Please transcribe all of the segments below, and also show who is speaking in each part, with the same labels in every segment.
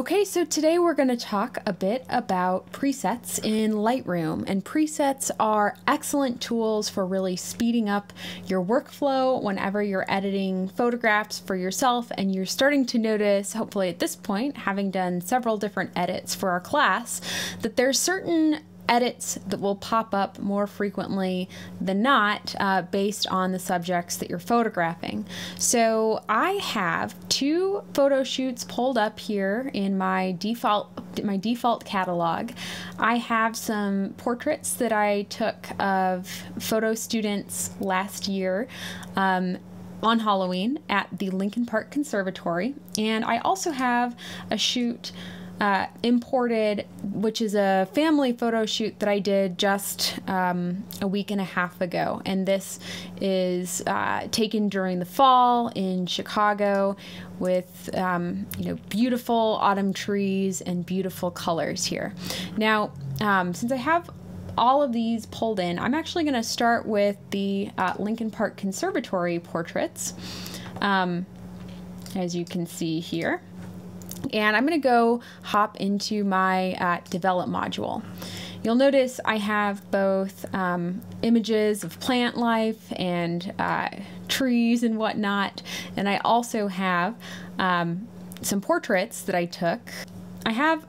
Speaker 1: Okay, so today we're going to talk a bit about presets in Lightroom. And presets are excellent tools for really speeding up your workflow whenever you're editing photographs for yourself. And you're starting to notice, hopefully at this point, having done several different edits for our class, that there's certain edits that will pop up more frequently than not uh, based on the subjects that you're photographing. So I have two photo shoots pulled up here in my default my default catalog. I have some portraits that I took of photo students last year. Um, on Halloween at the Lincoln Park Conservatory, and I also have a shoot uh, imported, which is a family photo shoot that I did just um, a week and a half ago. And this is uh, taken during the fall in Chicago with um, you know beautiful autumn trees and beautiful colors here. Now, um, since I have all of these pulled in, I'm actually going to start with the uh, Lincoln Park Conservatory portraits, um, as you can see here. And I'm going to go hop into my uh, develop module. You'll notice I have both um, images of plant life and uh, trees and whatnot, and I also have um, some portraits that I took. I have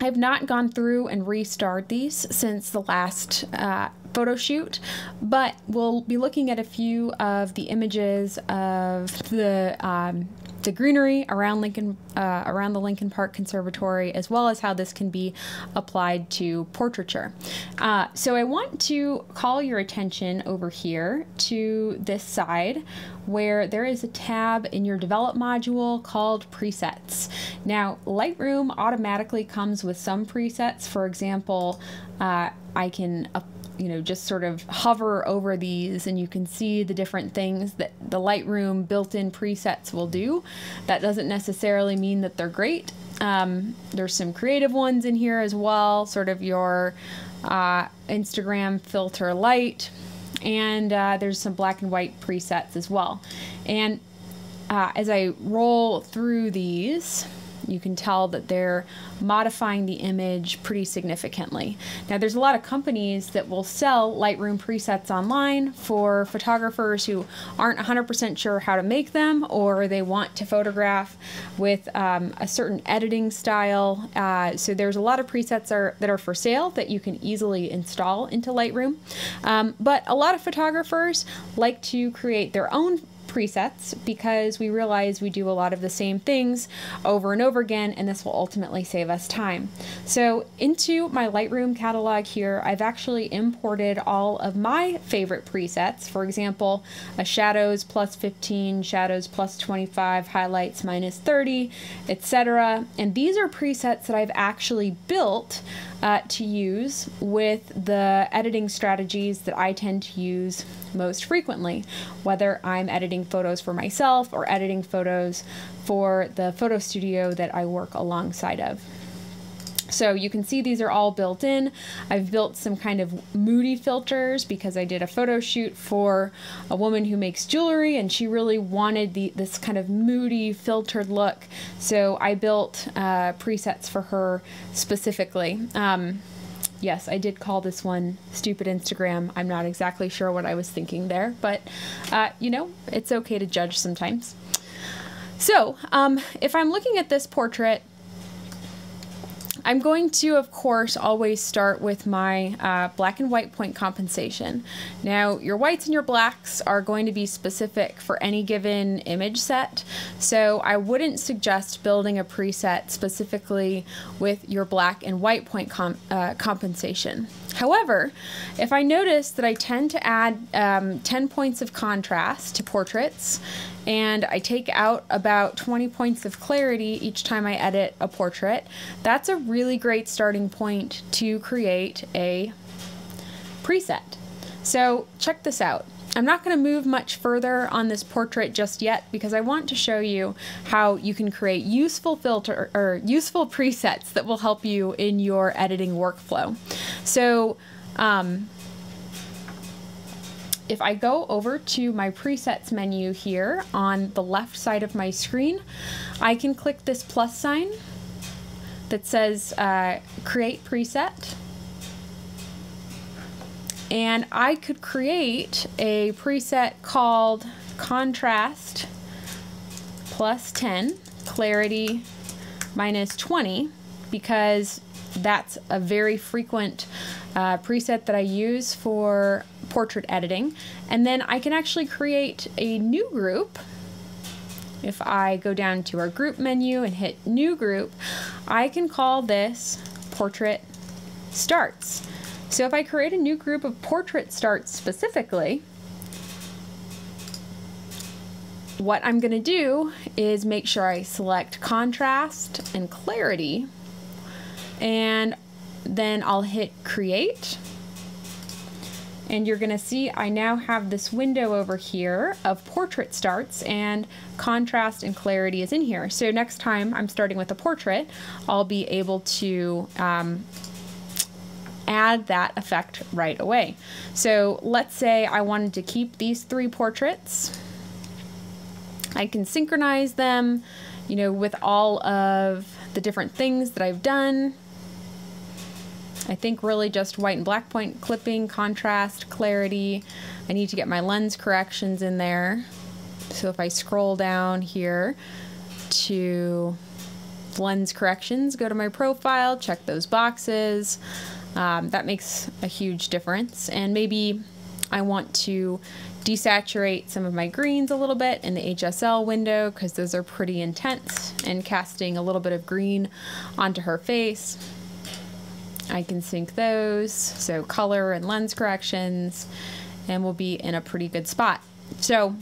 Speaker 1: I have not gone through and restarred these since the last uh, photo shoot, but we'll be looking at a few of the images of the um, the greenery around Lincoln, uh, around the Lincoln Park Conservatory, as well as how this can be applied to portraiture. Uh, so I want to call your attention over here to this side where there is a tab in your develop module called presets. Now Lightroom automatically comes with some presets. For example, uh, I can you know, just sort of hover over these and you can see the different things that the Lightroom built-in presets will do. That doesn't necessarily mean that they're great. Um, there's some creative ones in here as well, sort of your uh, Instagram filter light, and uh, there's some black and white presets as well. And uh, as I roll through these, you can tell that they're modifying the image pretty significantly. Now, there's a lot of companies that will sell Lightroom presets online for photographers who aren't 100% sure how to make them or they want to photograph with um, a certain editing style. Uh, so, there's a lot of presets are, that are for sale that you can easily install into Lightroom. Um, but a lot of photographers like to create their own presets because we realize we do a lot of the same things over and over again and this will ultimately save us time. So into my Lightroom catalog here, I've actually imported all of my favorite presets. For example, a shadows plus 15, shadows plus 25, highlights minus 30, etc. And these are presets that I've actually built uh, to use with the editing strategies that I tend to use most frequently, whether I'm editing photos for myself or editing photos for the photo studio that I work alongside of. So you can see these are all built in. I've built some kind of moody filters because I did a photo shoot for a woman who makes jewelry and she really wanted the, this kind of moody filtered look. So I built uh, presets for her specifically. Um, yes, I did call this one Stupid Instagram. I'm not exactly sure what I was thinking there, but uh, you know, it's okay to judge sometimes. So, um, if I'm looking at this portrait, I'm going to, of course, always start with my uh, black and white point compensation. Now, your whites and your blacks are going to be specific for any given image set, so I wouldn't suggest building a preset specifically with your black and white point com uh, compensation. However, if I notice that I tend to add um, 10 points of contrast to portraits and I take out about 20 points of clarity each time I edit a portrait, that's a really great starting point to create a preset. So check this out. I'm not going to move much further on this portrait just yet because I want to show you how you can create useful filter or useful presets that will help you in your editing workflow. So um, if I go over to my presets menu here on the left side of my screen, I can click this plus sign that says uh, create preset. And I could create a preset called contrast plus 10, clarity minus 20, because that's a very frequent uh, preset that I use for portrait editing. And then I can actually create a new group. If I go down to our group menu and hit new group, I can call this portrait starts. So if I create a new group of portrait starts specifically, what I'm going to do is make sure I select contrast and clarity and then I'll hit create and you're going to see I now have this window over here of portrait starts and contrast and clarity is in here. So next time I'm starting with a portrait, I'll be able to um, add that effect right away. So let's say I wanted to keep these three portraits. I can synchronize them, you know, with all of the different things that I've done. I think really just white and black point clipping, contrast, clarity. I need to get my lens corrections in there. So if I scroll down here to lens corrections, go to my profile, check those boxes. Um, that makes a huge difference. And maybe I want to desaturate some of my greens a little bit in the HSL window because those are pretty intense and casting a little bit of green onto her face. I can sync those, so color and lens corrections, and we'll be in a pretty good spot. So,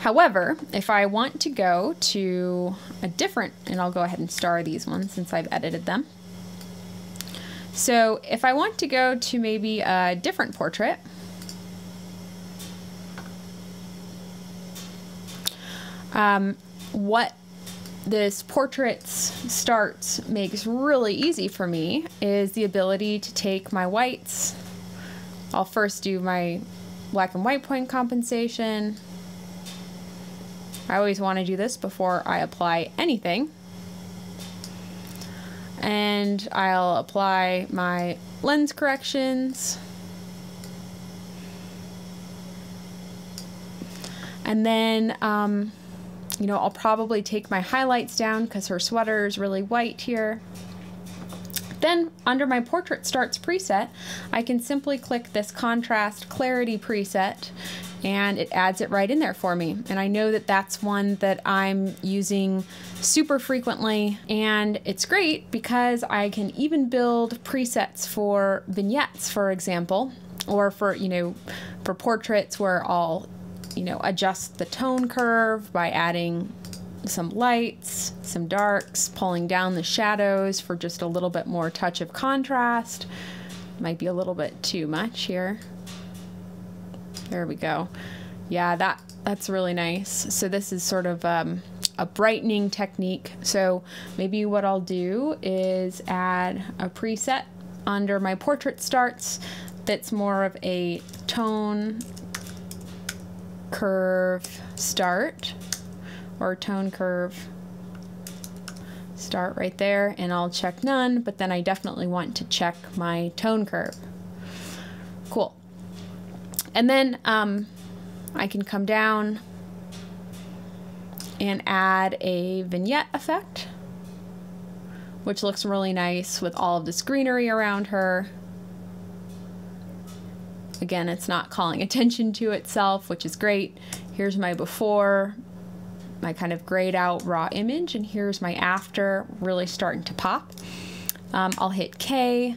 Speaker 1: however, if I want to go to a different, and I'll go ahead and star these ones since I've edited them. So if I want to go to maybe a different portrait, um, what this portraits starts makes really easy for me is the ability to take my whites. I'll first do my black and white point compensation. I always want to do this before I apply anything and I'll apply my lens corrections. And then, um, you know, I'll probably take my highlights down because her sweater is really white here. Then under my portrait starts preset, I can simply click this contrast clarity preset and it adds it right in there for me. And I know that that's one that I'm using super frequently and it's great because I can even build presets for vignettes, for example, or for, you know, for portraits where I'll, you know, adjust the tone curve by adding some lights, some darks, pulling down the shadows for just a little bit more touch of contrast. Might be a little bit too much here. There we go. Yeah, that that's really nice. So this is sort of um, a brightening technique. So maybe what I'll do is add a preset under my portrait starts that's more of a tone curve start or tone curve start right there and I'll check none but then I definitely want to check my tone curve cool and then um, I can come down and add a vignette effect, which looks really nice with all of this greenery around her. Again, it's not calling attention to itself, which is great. Here's my before, my kind of grayed out raw image, and here's my after really starting to pop. Um, I'll hit K,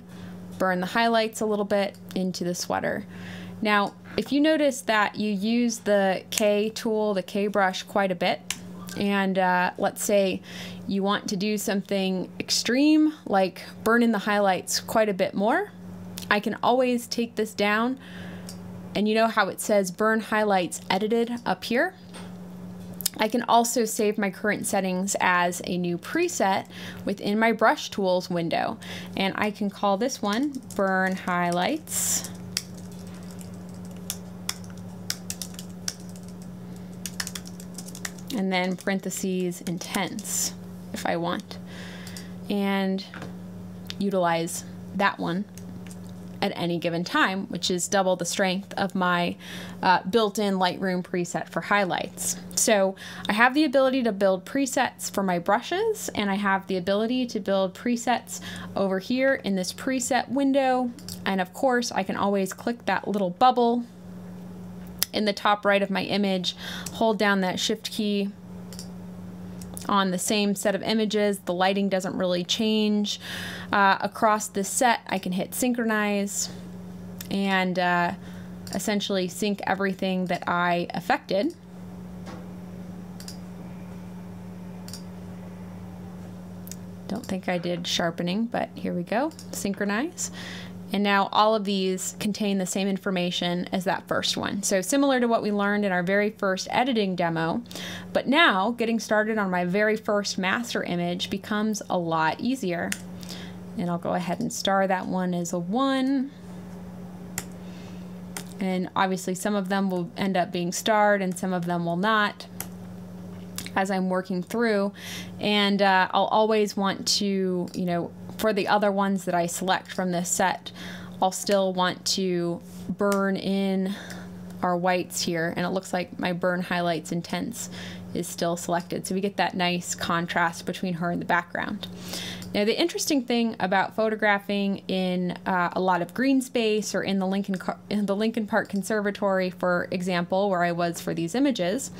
Speaker 1: burn the highlights a little bit into the sweater. Now, if you notice that you use the K tool, the K brush, quite a bit, and uh, let's say you want to do something extreme, like burn in the highlights quite a bit more, I can always take this down, and you know how it says burn highlights edited up here? I can also save my current settings as a new preset within my brush tools window. And I can call this one burn highlights and then parentheses intense if I want. and utilize that one at any given time, which is double the strength of my uh, built-in Lightroom preset for highlights. So I have the ability to build presets for my brushes, and I have the ability to build presets over here in this preset window. And of course, I can always click that little bubble in the top right of my image, hold down that shift key, on the same set of images. The lighting doesn't really change. Uh, across the set, I can hit synchronize and uh, essentially sync everything that I affected. Don't think I did sharpening, but here we go. Synchronize. And now all of these contain the same information as that first one. So similar to what we learned in our very first editing demo, but now getting started on my very first master image becomes a lot easier. And I'll go ahead and star that one as a one. And obviously some of them will end up being starred and some of them will not as I'm working through. And uh, I'll always want to, you know, for the other ones that I select from this set, I'll still want to burn in our whites here. And it looks like my burn highlights intense is still selected. So we get that nice contrast between her and the background. Now, the interesting thing about photographing in uh, a lot of green space or in the Lincoln in the Lincoln Park Conservatory, for example, where I was for these images,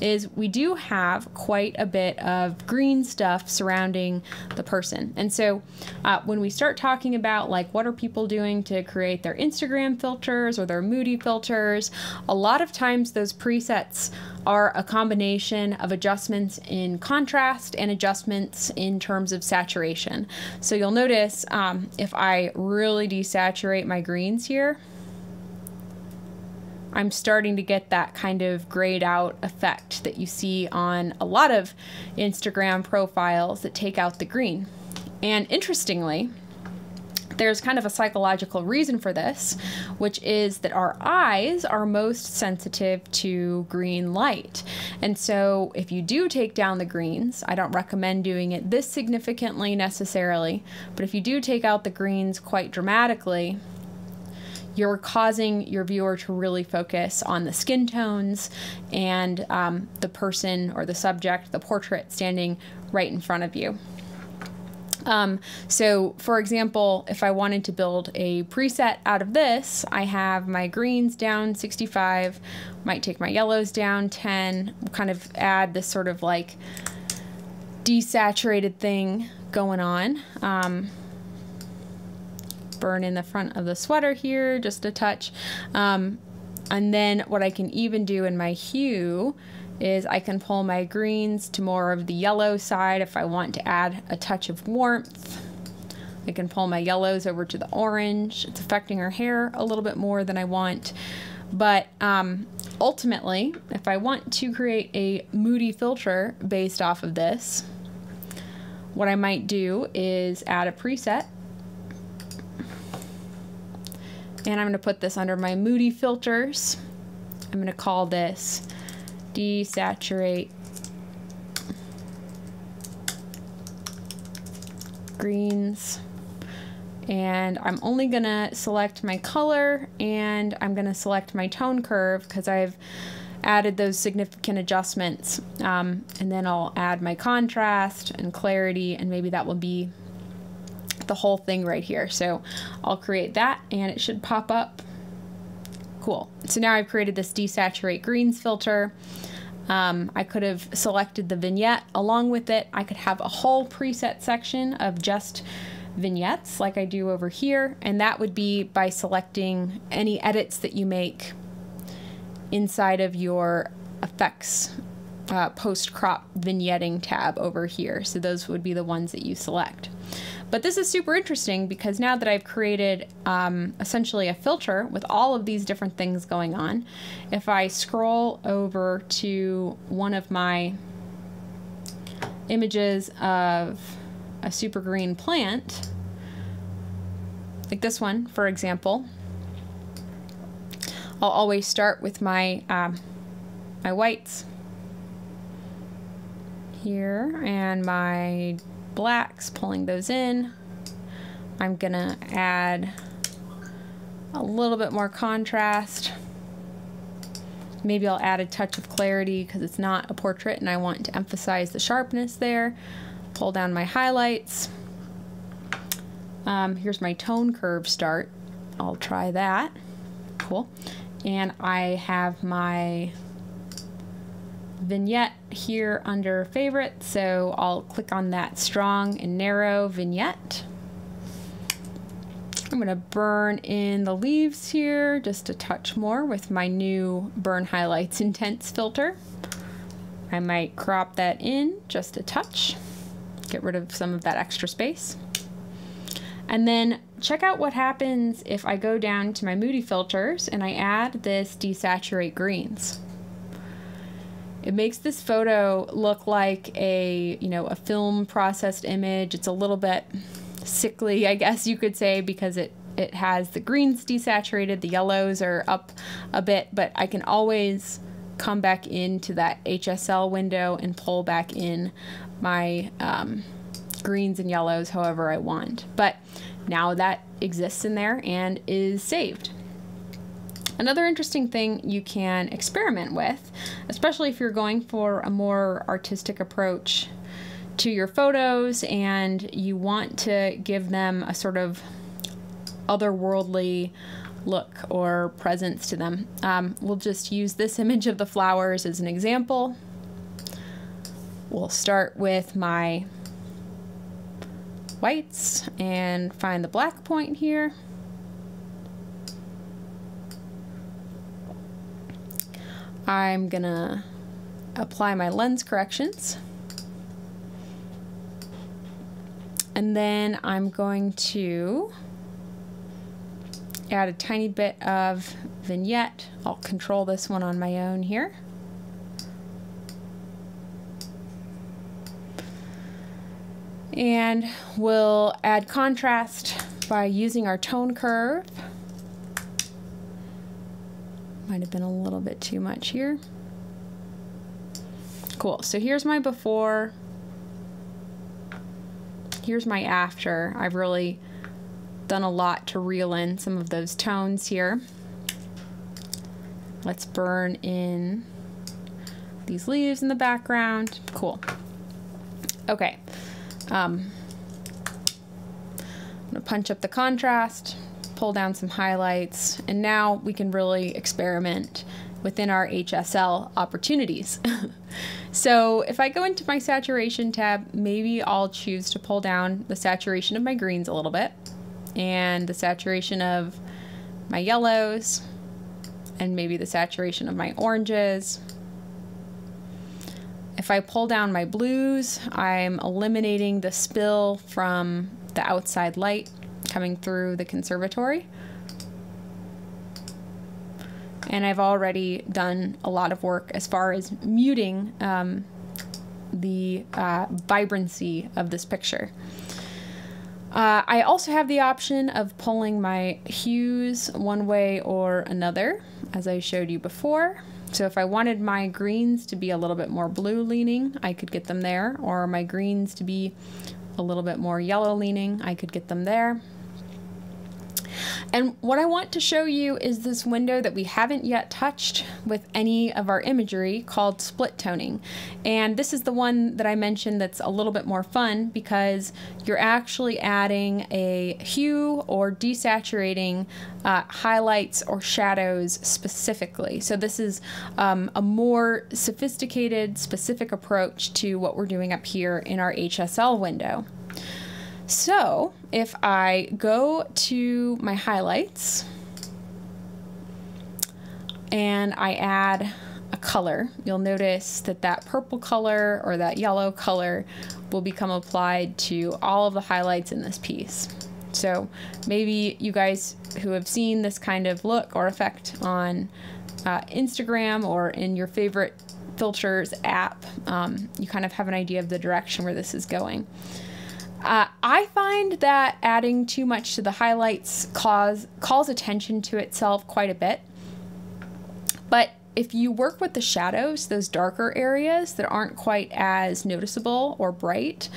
Speaker 1: is we do have quite a bit of green stuff surrounding the person. And so, uh, when we start talking about like what are people doing to create their Instagram filters or their Moody filters, a lot of times those presets are a combination of adjustments in contrast and adjustments in terms of saturation. So you'll notice um, if I really desaturate my greens here, I'm starting to get that kind of grayed out effect that you see on a lot of Instagram profiles that take out the green. And interestingly, there's kind of a psychological reason for this, which is that our eyes are most sensitive to green light. And so, if you do take down the greens, I don't recommend doing it this significantly necessarily, but if you do take out the greens quite dramatically, you're causing your viewer to really focus on the skin tones and um, the person or the subject, the portrait standing right in front of you. Um, so for example, if I wanted to build a preset out of this, I have my greens down 65, might take my yellows down 10, kind of add this sort of like desaturated thing going on. Um, burn in the front of the sweater here, just a touch. Um, and then what I can even do in my hue is I can pull my greens to more of the yellow side if I want to add a touch of warmth. I can pull my yellows over to the orange. It's affecting her hair a little bit more than I want. But um, ultimately, if I want to create a moody filter based off of this, what I might do is add a preset. And I'm going to put this under my moody filters. I'm going to call this desaturate greens and I'm only gonna select my color and I'm gonna select my tone curve because I've added those significant adjustments um, and then I'll add my contrast and clarity and maybe that will be the whole thing right here so I'll create that and it should pop up Cool. So now I've created this desaturate greens filter. Um, I could have selected the vignette along with it. I could have a whole preset section of just vignettes like I do over here. And that would be by selecting any edits that you make inside of your effects uh, post crop vignetting tab over here. So those would be the ones that you select. But this is super interesting because now that I've created um, essentially a filter with all of these different things going on, if I scroll over to one of my images of a super green plant, like this one, for example, I'll always start with my um, my whites here and my blacks, pulling those in. I'm gonna add a little bit more contrast. Maybe I'll add a touch of clarity because it's not a portrait and I want to emphasize the sharpness there. Pull down my highlights. Um, here's my tone curve start. I'll try that. Cool. And I have my vignette here under favorite, so I'll click on that strong and narrow vignette. I'm gonna burn in the leaves here just a touch more with my new Burn Highlights Intense filter. I might crop that in just a touch, get rid of some of that extra space. And then check out what happens if I go down to my Moody filters and I add this desaturate greens. It makes this photo look like a, you know, a film processed image. It's a little bit sickly, I guess you could say, because it it has the greens desaturated, the yellows are up a bit, but I can always come back into that HSL window and pull back in my um, greens and yellows however I want. But now that exists in there and is saved. Another interesting thing you can experiment with, especially if you're going for a more artistic approach to your photos and you want to give them a sort of otherworldly look or presence to them. Um, we'll just use this image of the flowers as an example. We'll start with my whites and find the black point here. I'm gonna apply my lens corrections. And then I'm going to add a tiny bit of vignette. I'll control this one on my own here. And we'll add contrast by using our tone curve. Might have been a little bit too much here. Cool, so here's my before. Here's my after. I've really done a lot to reel in some of those tones here. Let's burn in these leaves in the background. Cool. Okay. Um, I'm going to punch up the contrast, pull down some highlights, and now we can really experiment within our HSL opportunities. so if I go into my saturation tab, maybe I'll choose to pull down the saturation of my greens a little bit and the saturation of my yellows and maybe the saturation of my oranges. If I pull down my blues, I'm eliminating the spill from the outside light coming through the conservatory. And I've already done a lot of work as far as muting um, the uh, vibrancy of this picture. Uh, I also have the option of pulling my hues one way or another, as I showed you before. So if I wanted my greens to be a little bit more blue leaning, I could get them there, or my greens to be a little bit more yellow leaning, I could get them there. And what I want to show you is this window that we haven't yet touched with any of our imagery called split toning. And this is the one that I mentioned that's a little bit more fun because you're actually adding a hue or desaturating uh, highlights or shadows specifically. So this is um, a more sophisticated, specific approach to what we're doing up here in our HSL window. So if I go to my highlights and I add a color, you'll notice that that purple color or that yellow color will become applied to all of the highlights in this piece. So maybe you guys who have seen this kind of look or effect on uh, Instagram or in your favorite filters app, um, you kind of have an idea of the direction where this is going. Uh, I find that adding too much to the highlights cause calls attention to itself quite a bit. But if you work with the shadows, those darker areas that aren't quite as noticeable or bright,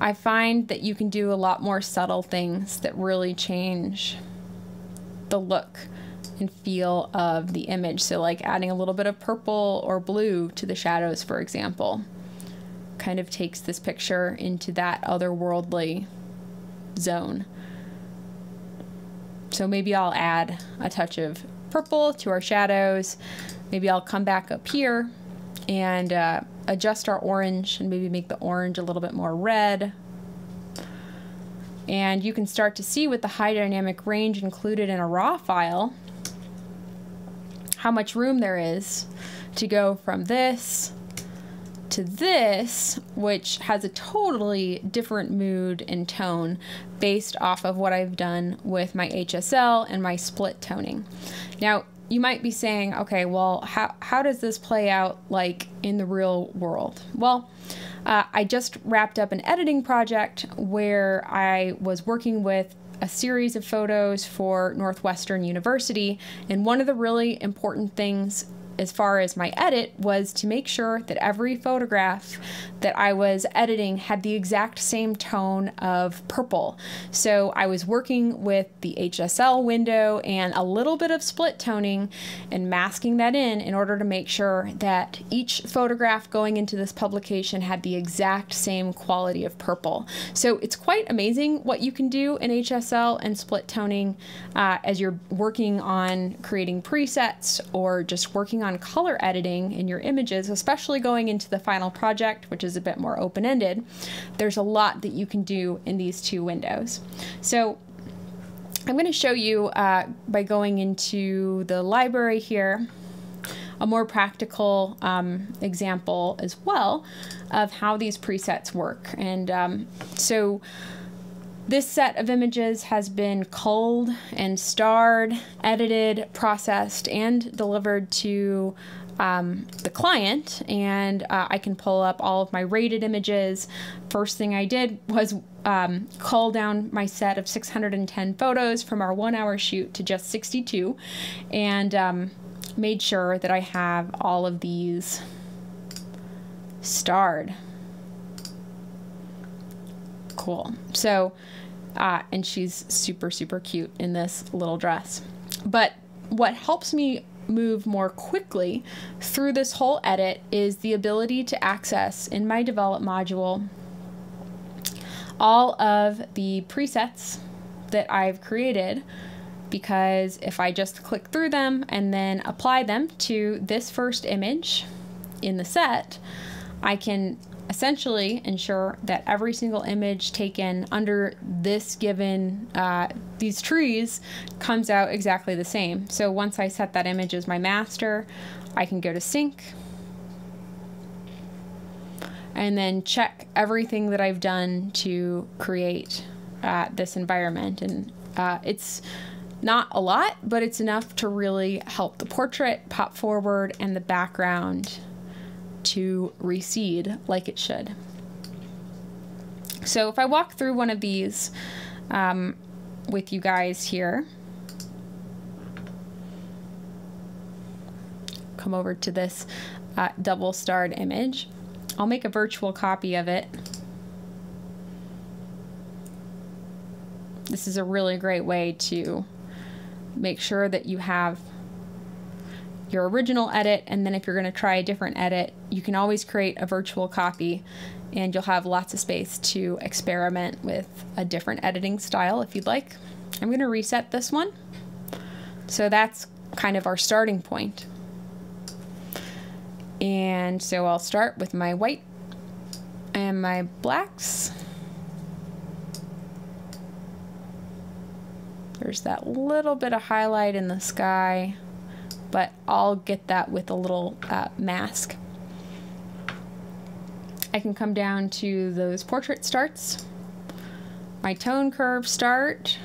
Speaker 1: I find that you can do a lot more subtle things that really change the look and feel of the image. So, like adding a little bit of purple or blue to the shadows, for example, kind of takes this picture into that otherworldly zone. So, maybe I'll add a touch of purple to our shadows. Maybe I'll come back up here and uh, adjust our orange and maybe make the orange a little bit more red. And you can start to see with the high dynamic range included in a raw file how much room there is to go from this to this, which has a totally different mood and tone based off of what I've done with my HSL and my split toning. Now, you might be saying, okay, well, how, how does this play out like in the real world? Well, uh, I just wrapped up an editing project where I was working with a series of photos for Northwestern University, and one of the really important things as far as my edit was to make sure that every photograph that I was editing had the exact same tone of purple. So I was working with the HSL window and a little bit of split toning and masking that in in order to make sure that each photograph going into this publication had the exact same quality of purple. So it's quite amazing what you can do in HSL and split toning uh, as you're working on creating presets or just working on color editing in your images, especially going into the final project, which is a bit more open-ended, there's a lot that you can do in these two windows. So I'm going to show you uh, by going into the library here a more practical um, example as well of how these presets work. And um, so this set of images has been culled and starred, edited, processed, and delivered to um, the client, and uh, I can pull up all of my rated images. First thing I did was um, cull down my set of 610 photos from our one hour shoot to just 62, and um, made sure that I have all of these starred. Cool. So, uh, and she's super, super cute in this little dress. But what helps me move more quickly through this whole edit is the ability to access in my develop module all of the presets that I've created because if I just click through them and then apply them to this first image in the set, I can essentially ensure that every single image taken under this given uh, these trees comes out exactly the same. So once I set that image as my master, I can go to sync and then check everything that I've done to create uh, this environment. And uh, it's not a lot, but it's enough to really help the portrait pop forward and the background to recede like it should. So if I walk through one of these um, with you guys here, come over to this uh, double starred image. I'll make a virtual copy of it. This is a really great way to make sure that you have your original edit, and then if you're going to try a different edit, you can always create a virtual copy and you'll have lots of space to experiment with a different editing style if you'd like. I'm going to reset this one. So that's kind of our starting point. And so I'll start with my white and my blacks. There's that little bit of highlight in the sky but I'll get that with a little uh, mask. I can come down to those portrait starts, my tone curve start,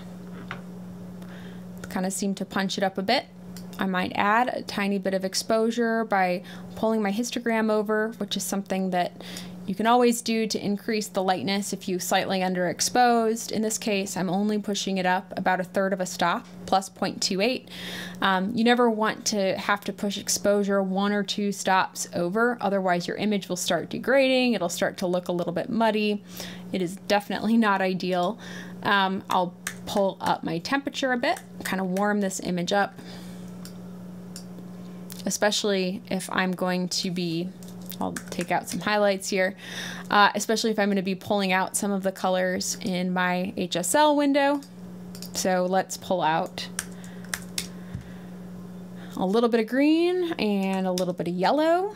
Speaker 1: kind of seem to punch it up a bit. I might add a tiny bit of exposure by pulling my histogram over, which is something that you can always do to increase the lightness if you slightly underexposed. In this case, I'm only pushing it up about a third of a stop, plus 0.28. Um, you never want to have to push exposure one or two stops over, otherwise your image will start degrading, it'll start to look a little bit muddy. It is definitely not ideal. Um, I'll pull up my temperature a bit, kind of warm this image up, especially if I'm going to be I'll take out some highlights here, uh, especially if I'm going to be pulling out some of the colors in my HSL window. So let's pull out a little bit of green and a little bit of yellow.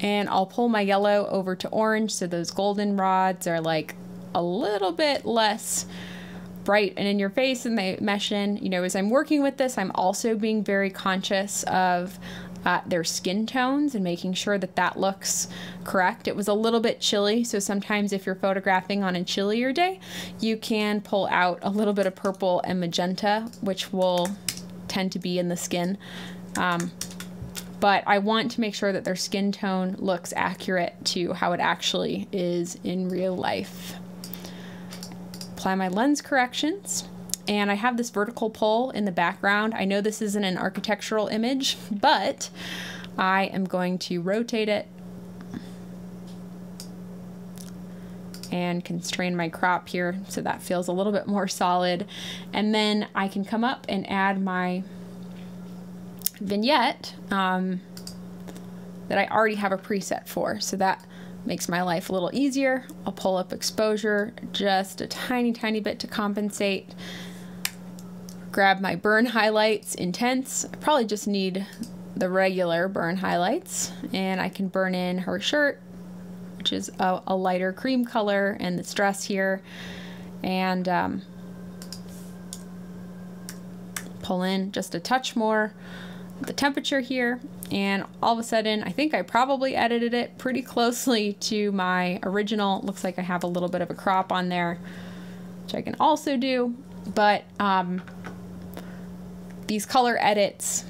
Speaker 1: And I'll pull my yellow over to orange so those golden rods are like a little bit less bright and in your face and they mesh in. You know, as I'm working with this, I'm also being very conscious of their skin tones and making sure that that looks correct. It was a little bit chilly, so sometimes if you're photographing on a chillier day, you can pull out a little bit of purple and magenta, which will tend to be in the skin. Um, but I want to make sure that their skin tone looks accurate to how it actually is in real life. Apply my lens corrections and I have this vertical pole in the background. I know this isn't an architectural image, but I am going to rotate it and constrain my crop here so that feels a little bit more solid. And then I can come up and add my vignette um, that I already have a preset for. So that makes my life a little easier. I'll pull up exposure just a tiny, tiny bit to compensate grab my burn highlights intense. I probably just need the regular burn highlights and I can burn in her shirt which is a, a lighter cream color and this dress here. And um, pull in just a touch more the temperature here. And all of a sudden I think I probably edited it pretty closely to my original. Looks like I have a little bit of a crop on there which I can also do. But um, these color edits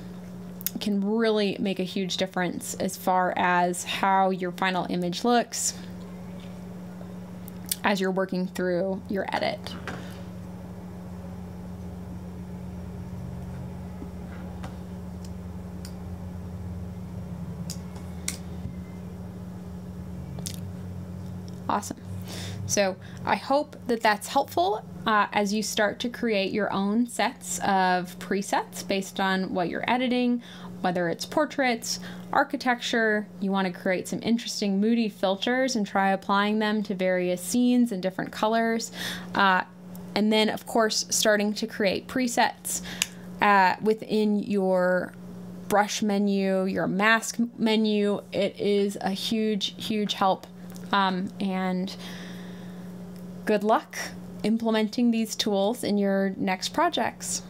Speaker 1: can really make a huge difference as far as how your final image looks as you're working through your edit. Awesome. So I hope that that's helpful uh, as you start to create your own sets of presets based on what you're editing, whether it's portraits, architecture, you want to create some interesting moody filters and try applying them to various scenes in different colors. Uh, and then, of course, starting to create presets uh, within your brush menu, your mask menu. It is a huge, huge help. Um, and good luck implementing these tools in your next projects.